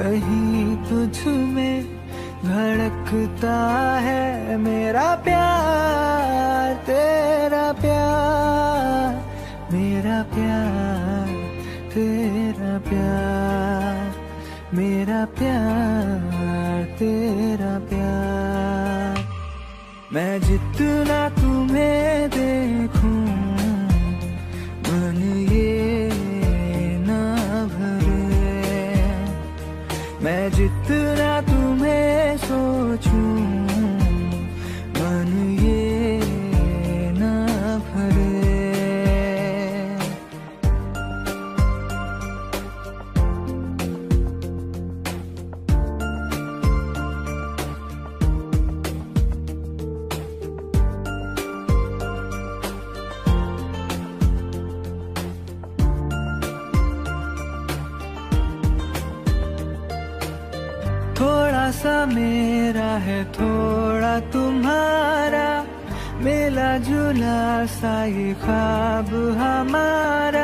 कहीं तुझ में धड़कता है मेरा प्यार, तेरा प्यार, मेरा प्यार, तेरा प्यार, मेरा प्यार, तेरा प्यार। मैं जितना जुला सा ये हमारा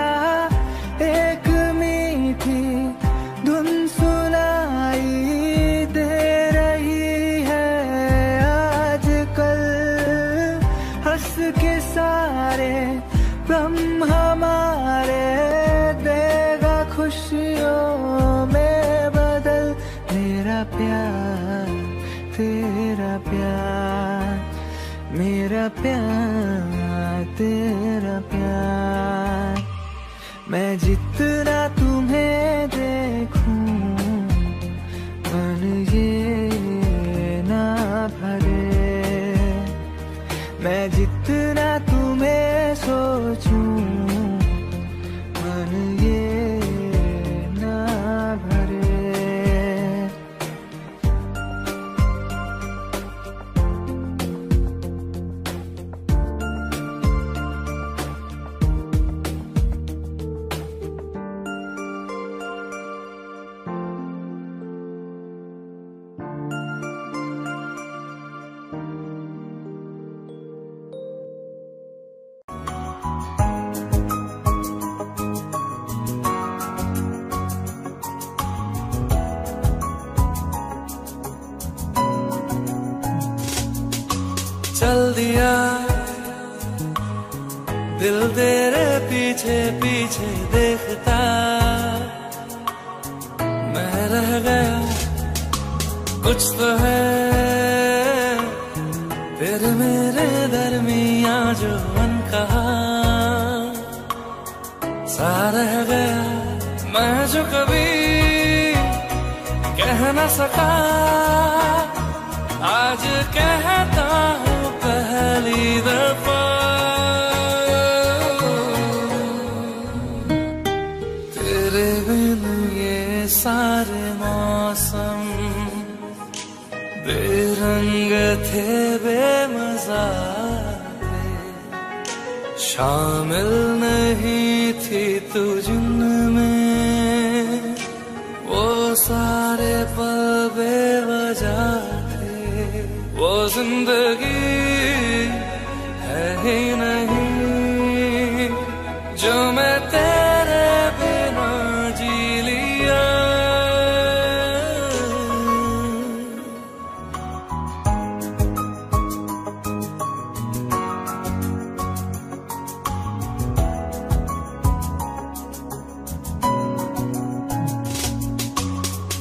मैं जितना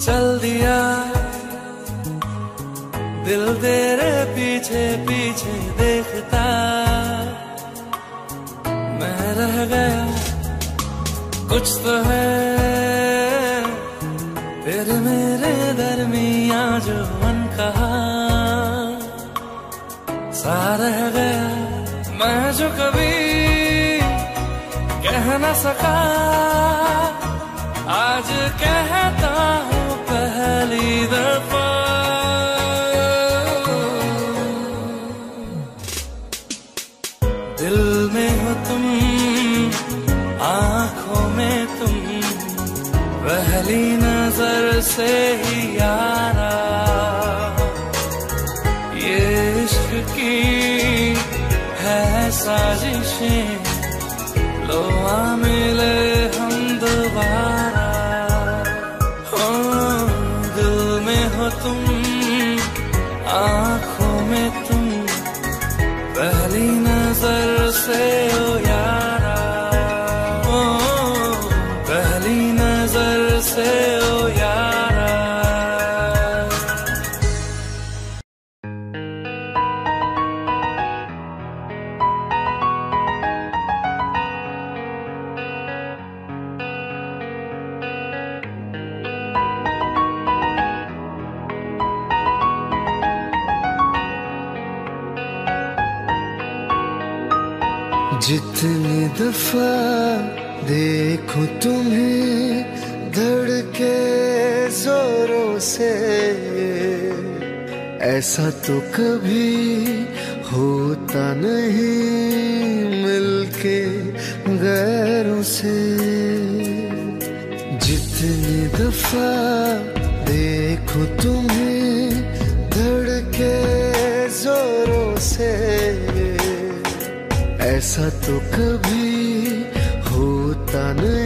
चल दिया। दिल तेरे पीछे पीछे देखता। मैं रह गया। कुछ तो है। तेरे मेरे दरमिया जो मन कहा। सा रह गया। मैं जो कभी कह न सका। आज कहता हूँ दफ़ा दिल में हो तुम, आँखों में तुम, पहली नज़र से ही यारा। ये इश्क की है साजिशें दफ़ा देखो तुम्हें धड़के जोरों से। ऐसा तो कभी होता नहीं मिलके गैरों से। जितनी दफ़ा देखो तुम्हें धड़के जोरों से। ऐसा तो कभी होता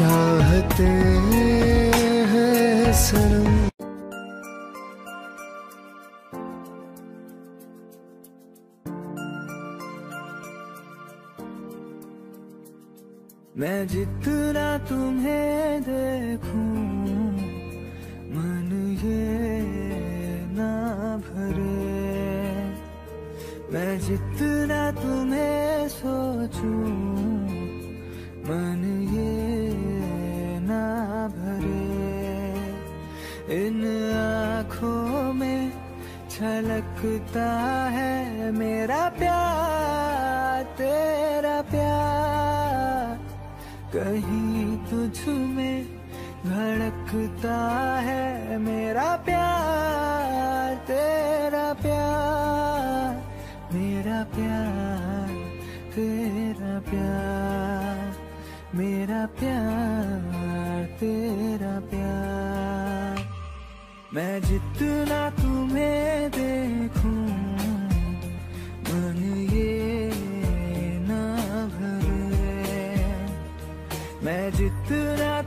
चाहते हैं मैं जितना तुम्हें देखूँ मन ये ना भरे। मैं जितना तुम्हें सोचूं छलकता है मेरा प्यार, तेरा प्यार। कहीं तुझ में धड़कता है मेरा प्यार, तेरा प्यार। मेरा प्यार, तेरा प्यार। मेरा प्यार, तेरा प्यार। मैं जितना तुम्हें देखूँ मन ये ना भरे। मैं जितना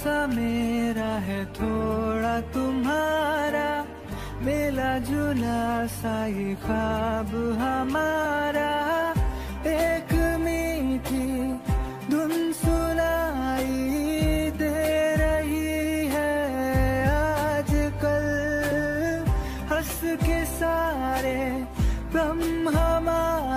सा मेरा है थोड़ा तुम्हारा। मिला जुला सा ये ख्वाब हमारा। एक मीठी धुन सुनाई दे रही है आजकल। हंस के सारे गम हमारे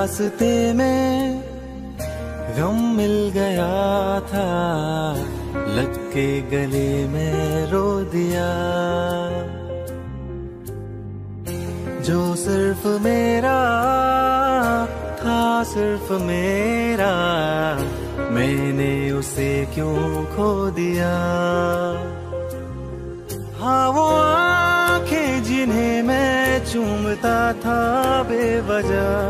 रास्ते में गम मिल गया था, लग के गले में रो दिया। जो सिर्फ़ मेरा था, सिर्फ़ मेरा, मैंने उसे क्यों खो दिया? हाँ वो आँखें जिन्हें मैं चूमता था बेवजह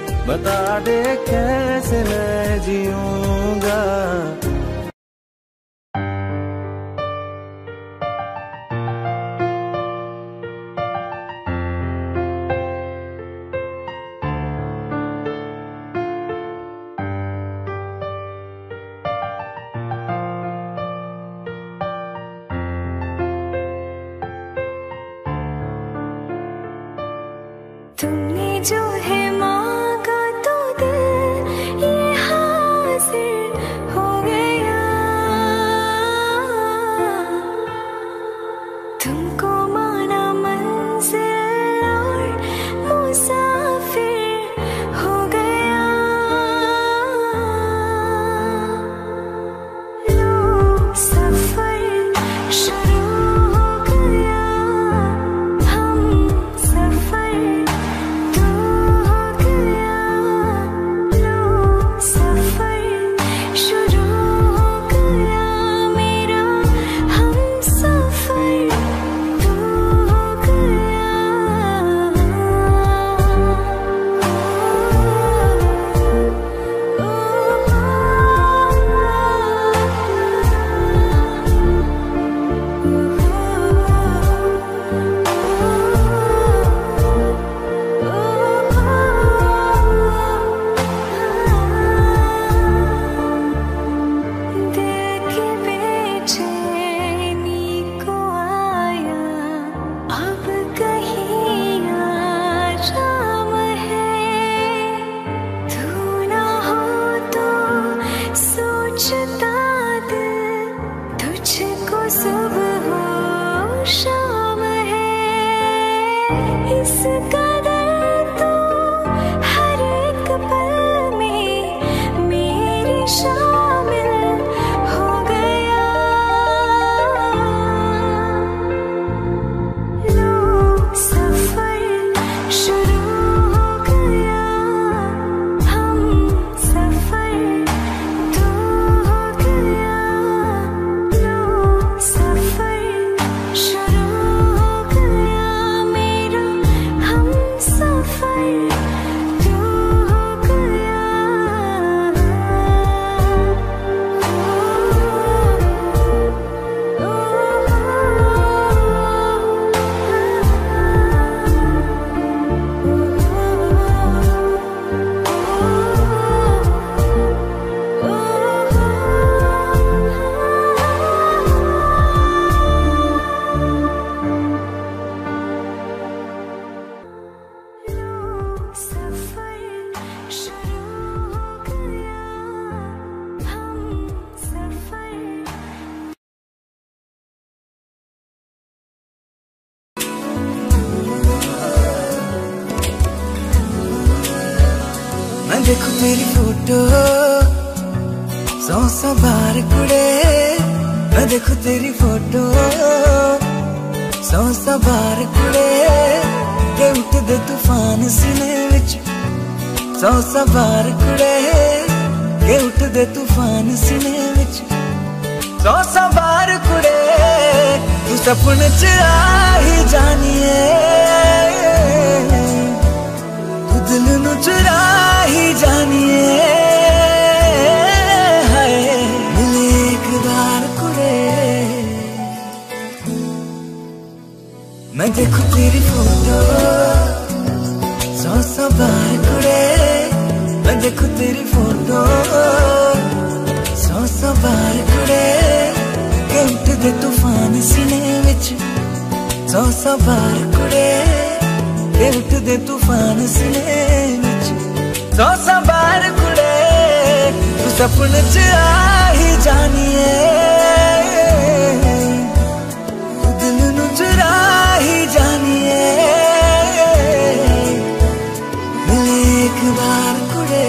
बता दे कैसे मैं जीऊँगा? सौ बार कुड़े, मैं देखूँ तेरी फ़ोटो। सौ सौ बार कुड़े के उठदे तूफ़ान सीने विच। सौ सौ बार कुड़े के उठदे तूफ़ान सीने विच। सौ सौ बार कुड़े, तू सपने च आ ही जानिए। तू दिल नु चुरा ही जानिए, हाय मिले एक बार कुड़े मैं देखूँ तेरी फ़ोटो, सौ सौ बार कुड़े मैं देखूँ तेरी फ़ोटो, सौ सौ बार कुड़े के उठदे तूफ़ान सीने विच, सौ सौ बार कुड़े ਹਿਲਟ ਦੇ ਤੂਫਾਨ ਸਨੇ ਵਿੱਚ ਸੌ ਸਵਾਰ ਕੁੜੇ ਤੂੰ ਸੁਪਨ ਚ ਆਹੀ ਜਾਣੀਏ ਤੂੰ ਦਿਲ ਨੂੰ ਚੁਰਾਹੀ ਜਾਣੀਏ ਮਿਲੇ ਇੱਕ ਵਾਰ ਕੁੜੇ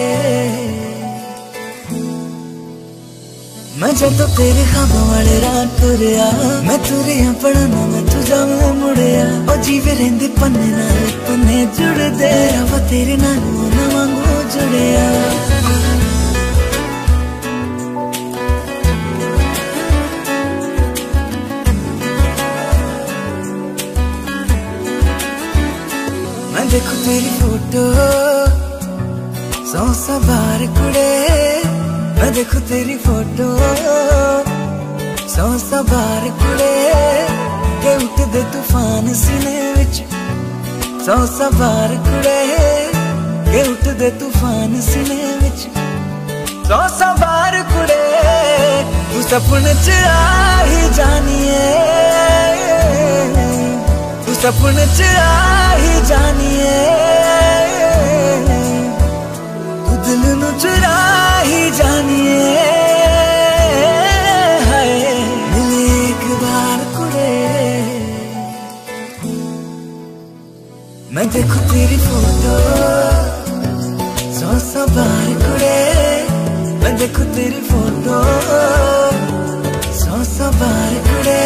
ਮੈਂ ਜਦੋਂ ਤੇਰੇ ਖਾਬ ਵਾਲੇ ਰਾਤ ਤੁਰਿਆ ਮੈਂ ਤੁਰਿਆ ਪੜਾ ਨਾ ਮੈਂ ਸ਼ਾਮਲ ਮੁੜਿਆ। ਉਹ ਜੀਵੇ ਰਹਿੰਦੇ ਪੰਨੇ ਨਾਲ, ਪੰਨੇ ਜੁੜਦੇ ਆਵਾ ਤੇਰੇ ਨਾਲ ਉਹਨਾਂ ਵਾਂਗੂ ਜੁੜਿਆ। ਮੈਂ ਦੇਖੂ ਤੇਰੀ ਫੋਟੋ, ਸੌ ਸਵਾਰ ਕੁੜੇ। ਮੈਂ ਦੇਖੂ ਤੇਰੀ ਫੋਟੋ, ਸੌ ਸਵਾਰ ਕੁੜੇ। उठदे तूफ़ान सीने सौ सौ बार कुड़े के उठदे तूफ़ान सीने सौ सौ बार कुड़े तू सपन च आ ही जानिए तू सपन च आ ही जानिए तू दिल चुरा मैं देखू तेरी फ़ोटो सौ सौ बार कुड़े मैं देखू तेरी फ़ोटो सौ सौ बार कुड़े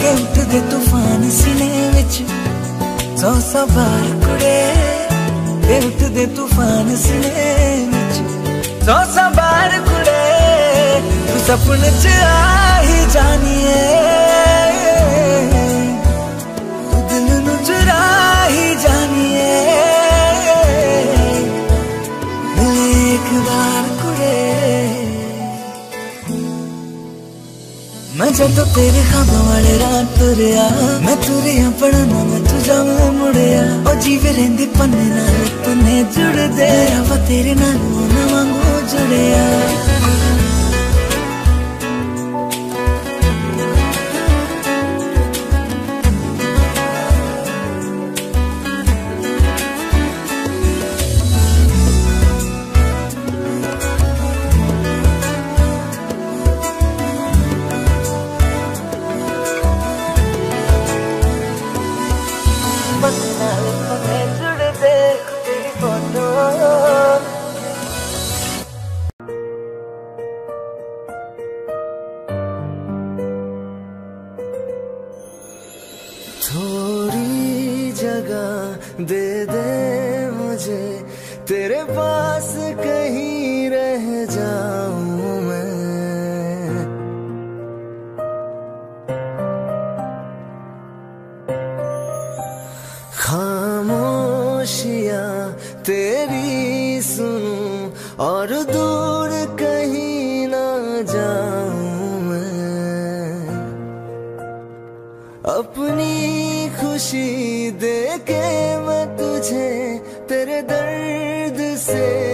के उठदे तूफ़ान सीने विच सौ सौ बार कुड़े के उठदे तूफ़ान सीने विच सौ सौ बार कुड़े तू सपन च आ ही मैं जब तेरे खाबों वाले रात तुरिया मैं तुरिया पढ़ना मैं तुझा मैं मुड़िया ओ जीवे रेंदी पन्ने नाल पन्ने जुड़दे रवा तेरे नाल ना वांगू जुड़िया पन्ने तेरी सुनूं और दूर कहीं ना जाऊँ अपनी खुशी दे के मैं तुझे, तेरे दर्द से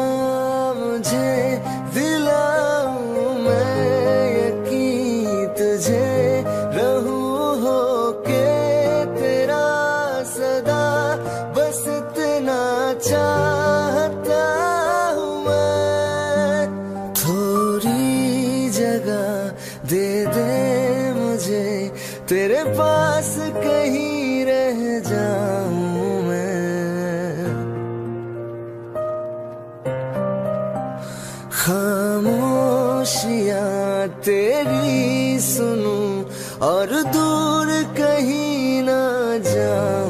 और दूर कहीं ना जा।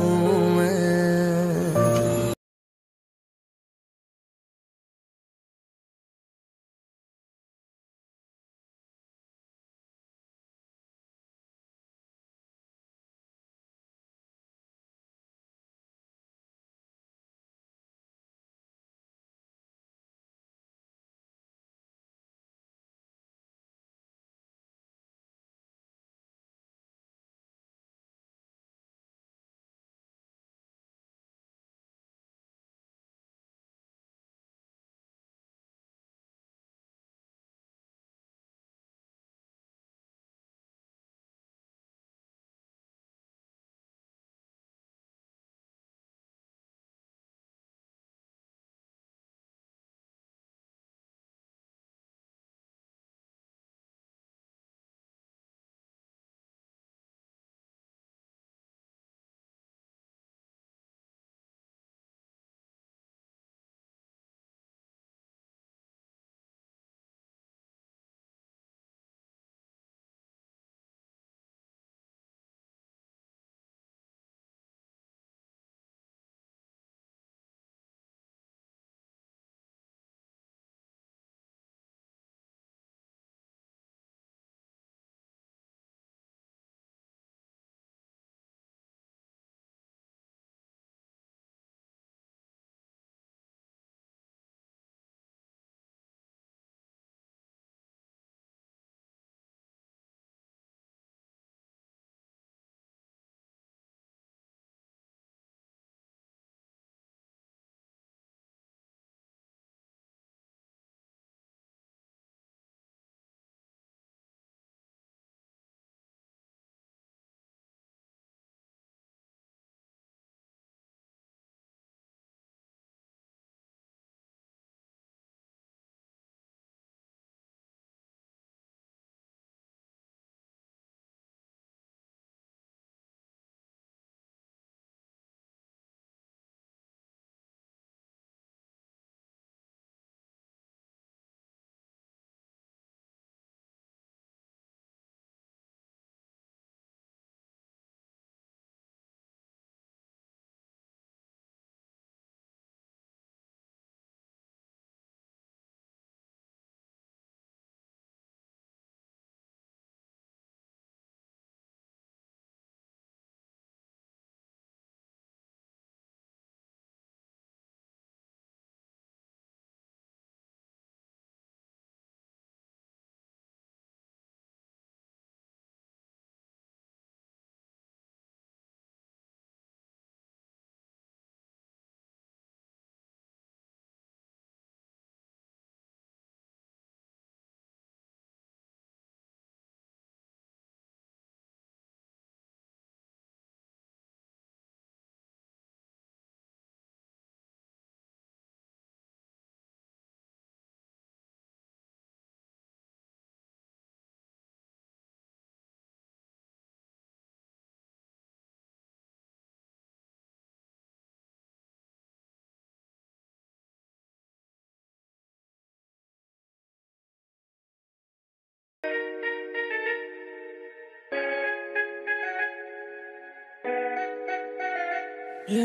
तुझे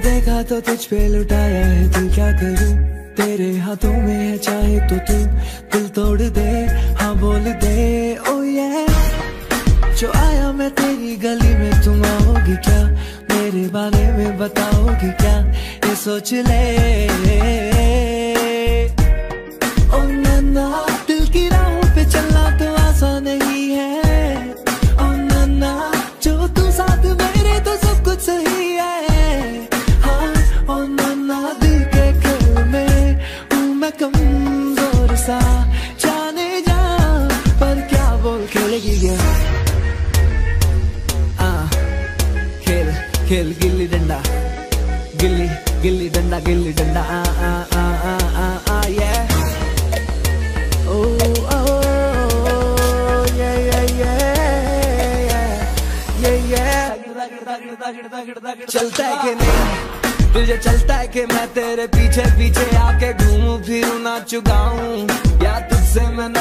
देखा तो तुझ पे लुटाया है दिल क्या करूँ तेरे हाथों में है चाहे तो तू दिल तोड़ दे ये सोच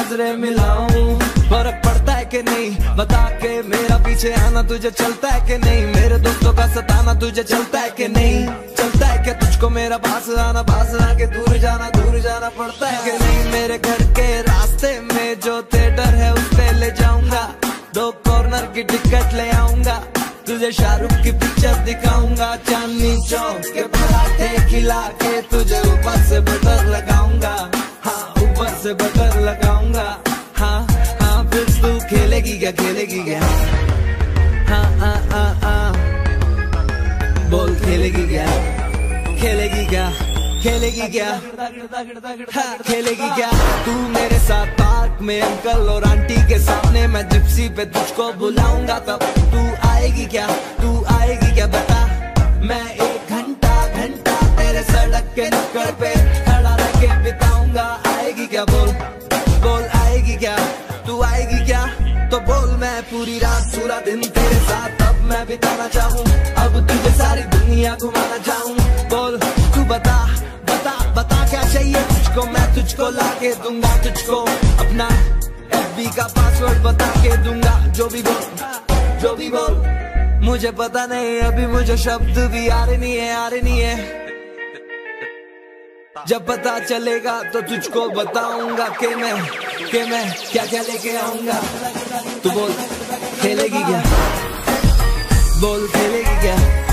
नज़रें मिलाऊं। फ़र्क पड़ता है कि नहीं? बता के मेरा पीछे आना तुझे चलता है कि नहीं? मेरे दोस्तों का सताना तुझे चलता है कि नहीं? चलता है कि तुझको मेरा पास आना? पास आके दूर जाना दूर जाना पड़ता है कि नहीं? मेरे घर के रास्ते में जो थिएटर है, उस पे ले जाऊँगा। दो कॉर्नर की टिकट ले आऊँगा। तुझे शाहरुख की पिक्चर दिखाऊँगा। चांदनी चौक के पराठे खिला के तुझे ऊपर से बटर लगाऊँगा। से बटर लगाऊँगा। हाँ हाँ फिर तू खेलेगी क्या खेलेगी क्या? हाँ हाँ हाँ हाँ। बोल खेलेगी क्या? खेलेगी क्या? खेलेगी क्या? हाँ, खेलेगी क्या? तू मेरे साथ पार्क में अंकल और आंटी के सामने मैं जिप्सी पे तुझको बुलाऊँगा तब। तू आएगी क्या? तू आएगी क्या? बता। मैं एक घंटा घंटा तेरे सड़क के नुक्कड़ पे क्या बोल बोल आएगी क्या? तू आएगी क्या? तो बोल, मैं पूरी रात पूरा दिन तेरे साथ। अब मैं बिताना चाहूँ, अब तुझे सारी दुनिया घुमाना चाहूँ। बोल, तू बता बता बता क्या चाहिए तुझको? मैं तुझको ला के दूँगा, तुझको अपना एफबी का पासवर्ड बता के दूँगा। जो भी बोल, जो भी बोल, मुझे पता नहीं, अभी मुझे शब्द भी आ रहे नहीं है, आ रहे नहीं है। जब पता चलेगा तो तुझको बताऊँगा के मैं, कि मैं क्या क्या लेके आऊँगा। तू बोल, खेलेगी क्या? बोल, खेलेगी क्या?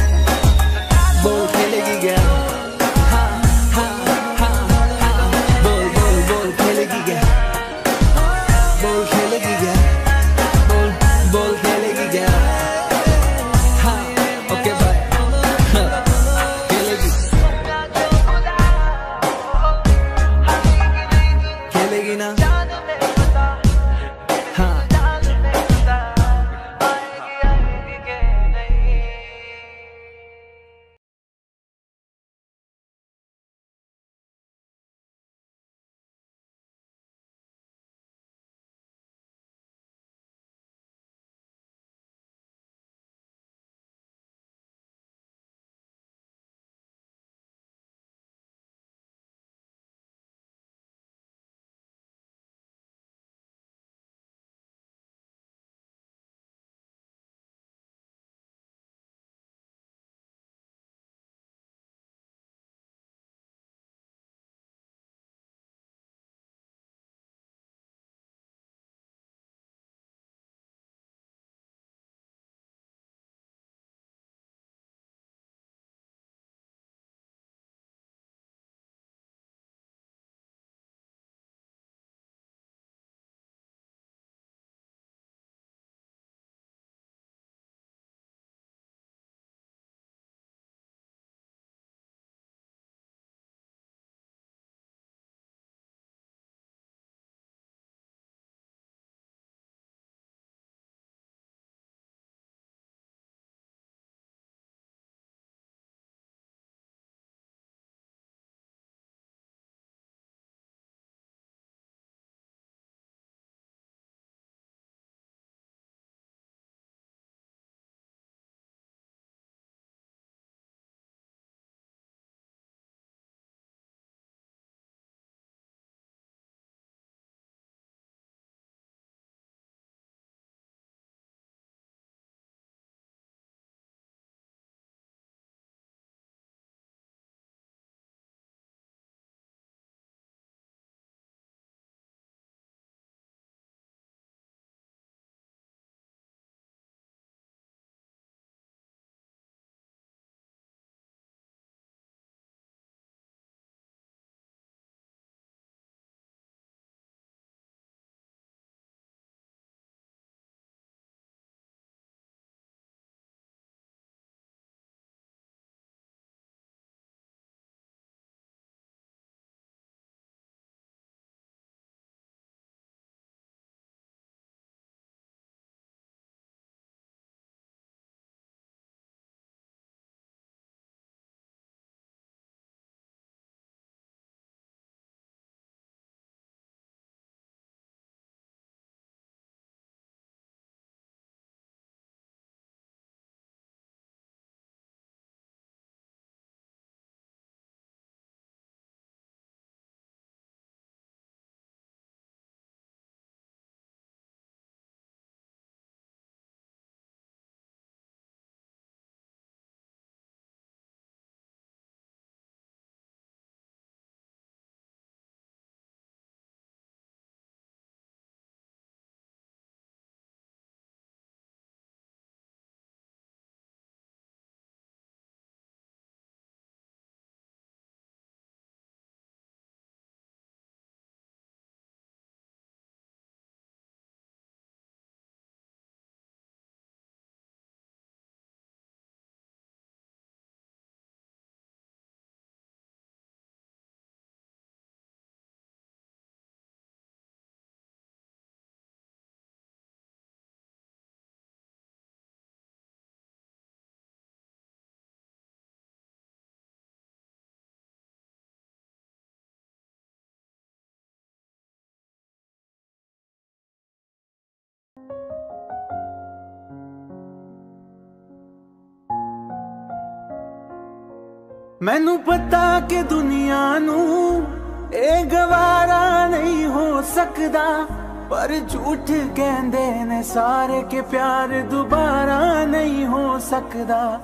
ਮੈਨੂੰ ਪਤਾ ਕਿ ਦੁਨੀਆ ਨੂੰ ਇਹ ਗਵਾਰਾ ਨਹੀਂ ਹੋ ਸਕਦਾ, ਪਰ ਝੂਠ ਕਹਿੰਦੇ ਨੇ ਸਾਰੇ ਕਿ ਪਿਆਰ ਦੁਬਾਰਾ ਨਹੀਂ ਹੋ ਸਕਦਾ।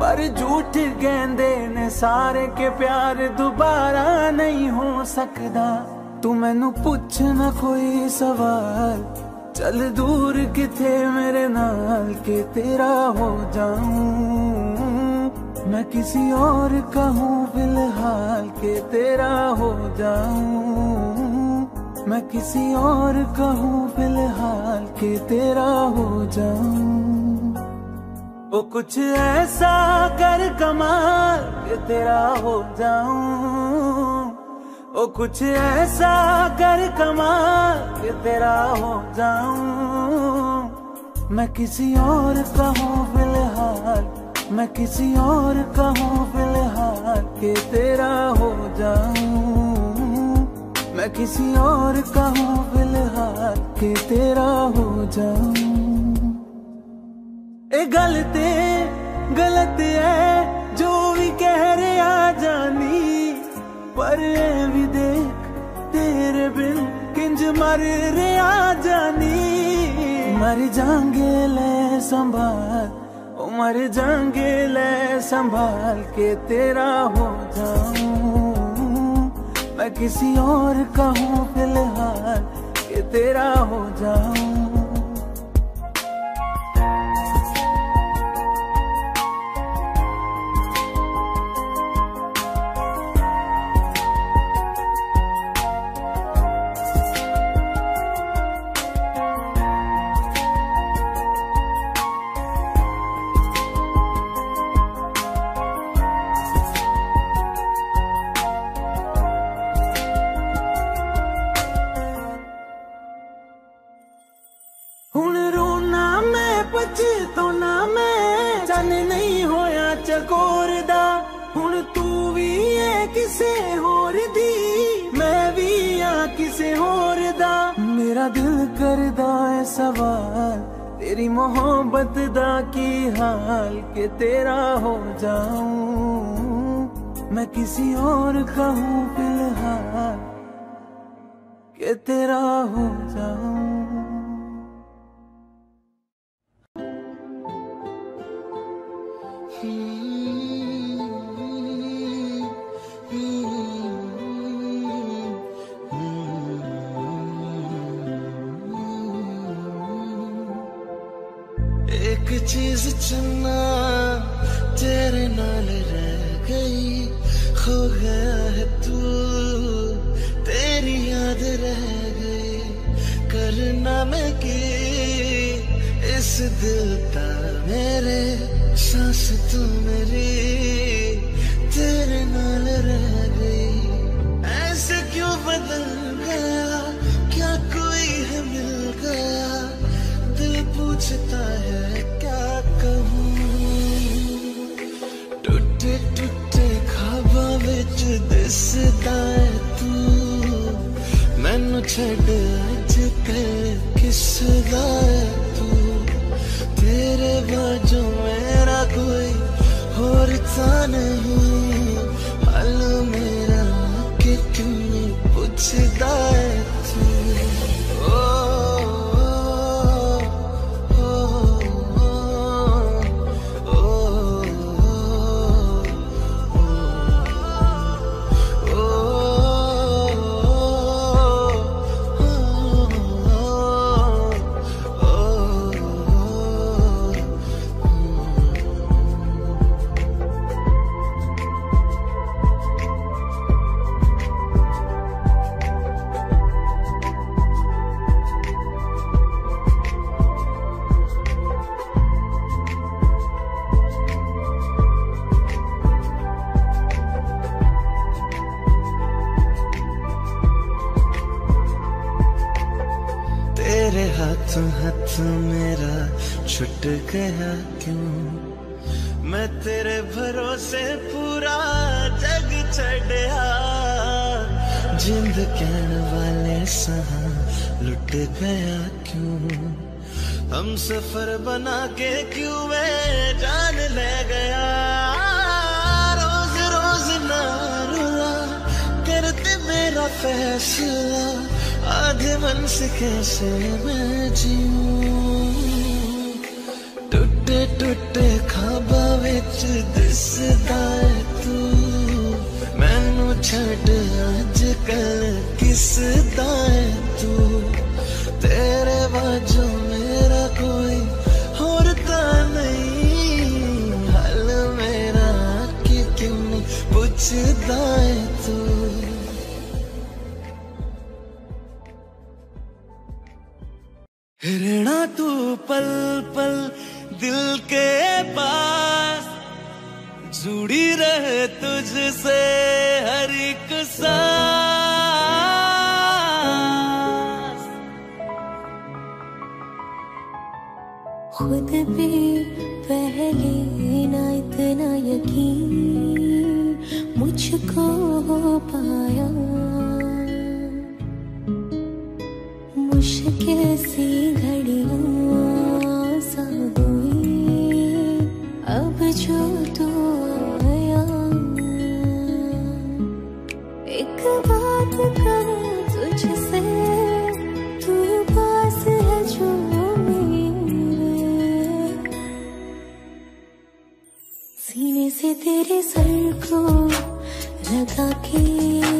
ਪਰ ਝੂਠ ਕਹਿੰਦੇ ਨੇ ਸਾਰੇ ਕਿ ਪਿਆਰ ਦੁਬਾਰਾ ਨਹੀਂ ਹੋ ਸਕਦਾ। ਤੂੰ ਮੈਨੂੰ ਪੁੱਛ ਨਾ ਕੋਈ ਸਵਾਲ चल दूर किथे मेरे नाल के तेरा हो जाऊँ? मैं किसी और का हूँ फ़िलहाल के तेरा हो जाऊँ। मैं किसी और का हूँ फ़िलहाल के तेरा हो जाऊँ। वो कुछ ऐसा कर कमाल के तेरा हो जाऊँ। ओ कुछ ऐसा कर कमा के तेरा हो जाऊँ। मैं किसी और कहूँ फ़िलहाल, मैं किसी और कहूँ फ़िलहाल के तेरा हो जाऊँ। मैं किसी और कहूँ फ़िलहाल के तेरा हो जाऊँ। ए गलते, गलत है, जो भी कह रहे आ जानी। पर भी देख तेरे बिन किंज मर रे आ जानी। मर जाएँगे ले संभाल, ओ मर जाएँगे ले संभाल के तेरा हो जाऊँ। मैं किसी और कहूँ फ़िलहाल, के तेरा हो जाऊँ। मेरा दिल करदा है सवाल, तेरी मोहब्बत दा की हाल, के तेरा हो जाऊँ। मैं किसी और का फ़िलहाल, के तेरा हो जाऊँ। तेरे हाथ हाथ मेरा, छुट गया क्यों? मैं तेरे भरोसे पूरा जग चढ़या जिंद कहन वाले सहा लुट गया क्यों? हम सफ़र बना के क्यों मैं जान ले गया? रोज रोज ना रुआ, करते मेरा फैसला। आधे मन से कैसे मैं जीऊं? टुटे टुटे खाबा विच दिसदा है तू। मैनू छड़ अज कल तू? तेरे बाजू मेरा कोई होर ता नहीं। हल मेरा कि किन्नी पुछदा है रहना तू पल पल दिल के पास जुड़ी रहे तुझसे हर एक सांस। खुद पे पहले ना इतना यकीन मुझको हो पाया। मुश्किल सी घड़ियाँ सा तू बात करूँ तुझसे, तू पास है जो सीने से तेरे सर को लगा के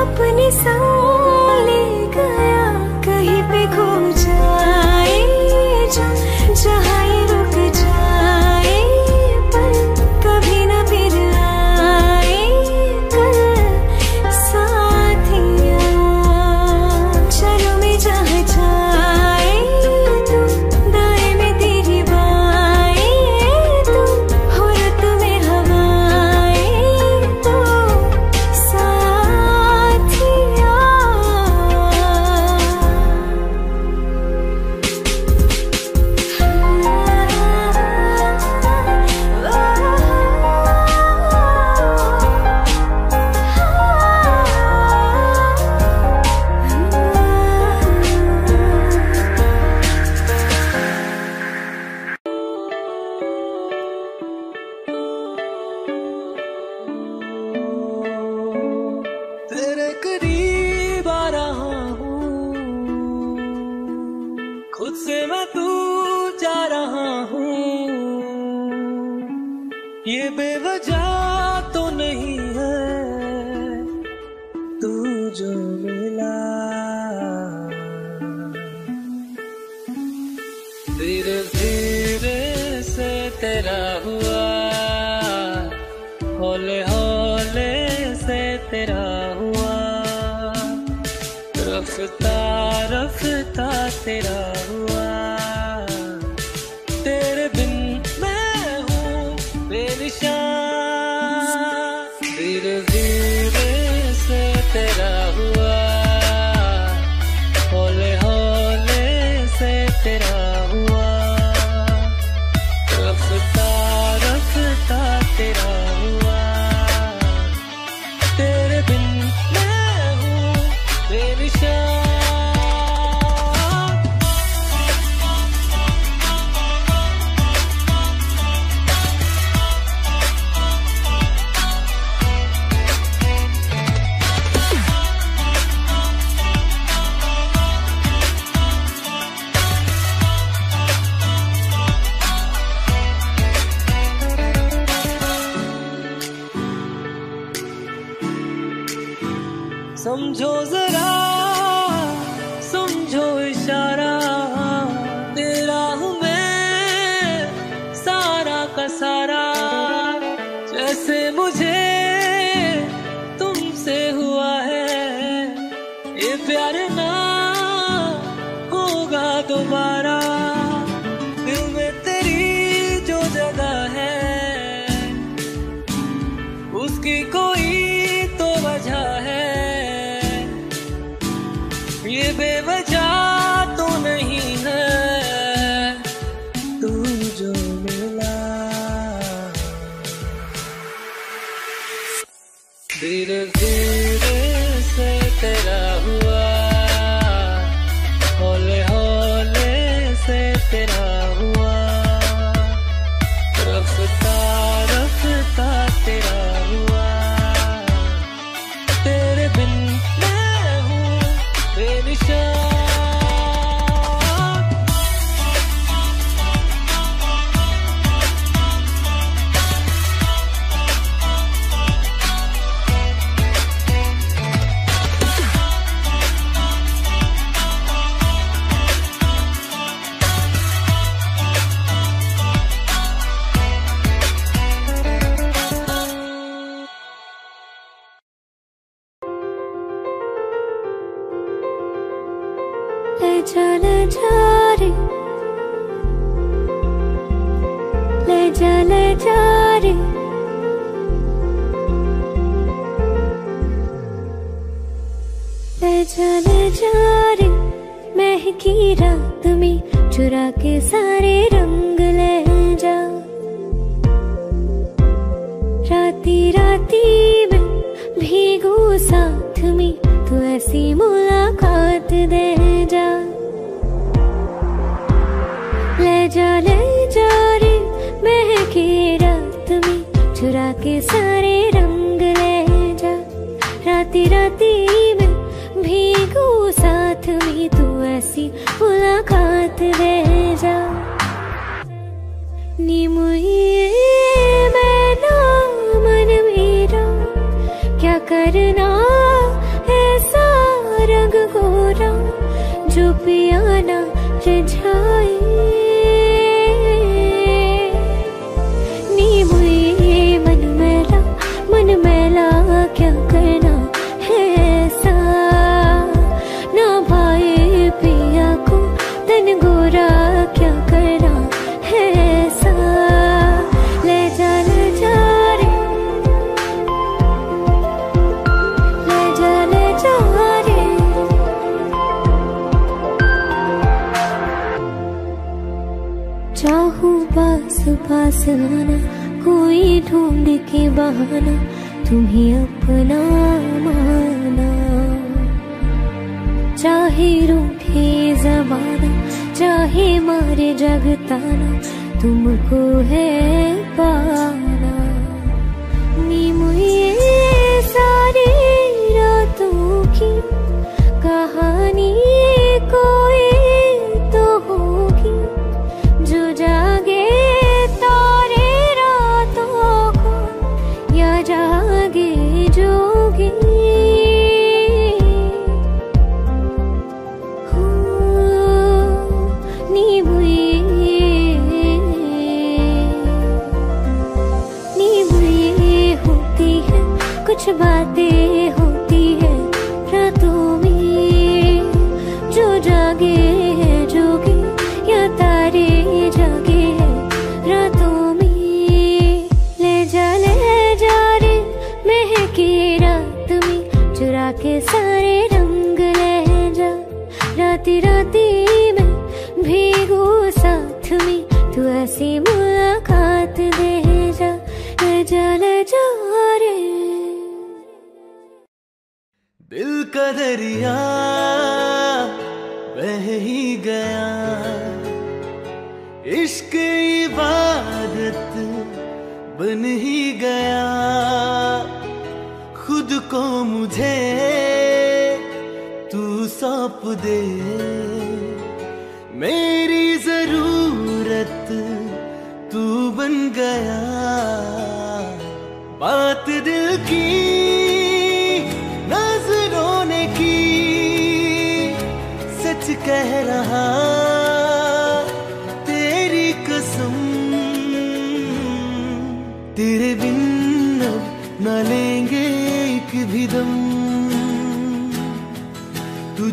अपने संग चुरा के सारे रंग ले जा। राती राती में भीगू साथ में, तू ऐसी मुलाकात ले जा। नी पास आना कोई ढूंढ के बहाना, तुम्हें अपना माना। चाहे रूठे जमाना, चाहे मारे जगताना, तुमको है पाना। राती राती में भीगू साथ में, तू ऐसी मुलाकात दे जा जा जा रे। दिल का दरिया बह ही गया। इश्क इबादत बन ही गया। खुद को मुझे तू सौंप दे।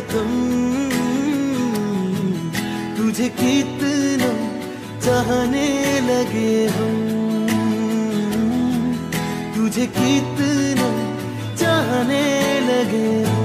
जाएँगे तुझे कितना चाहने लगे हम। तुझे कितना चाहने लगे हम।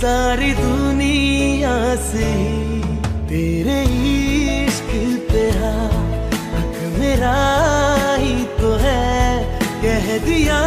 सारी दुनिया से तेरे इश्क पे हक मेरा ही तो है कह दिया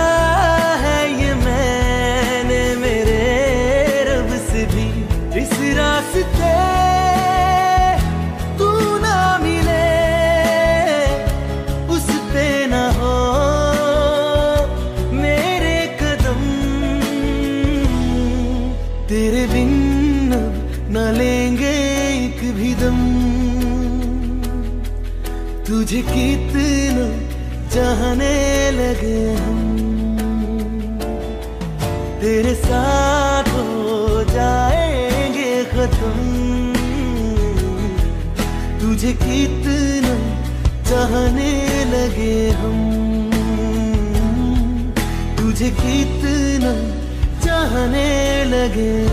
again.